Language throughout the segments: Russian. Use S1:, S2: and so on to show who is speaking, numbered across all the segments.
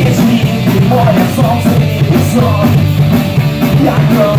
S1: It's me. Yeah, girl.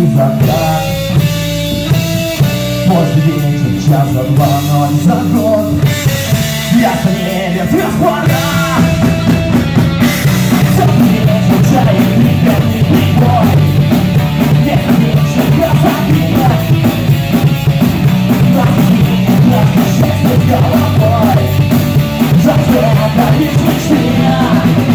S1: никогда Может вечер, час за два, но не за год Я сомневец распора За время случает никак не прибой Не меньше красоты На сне красный счастье головой Зачем добить мечты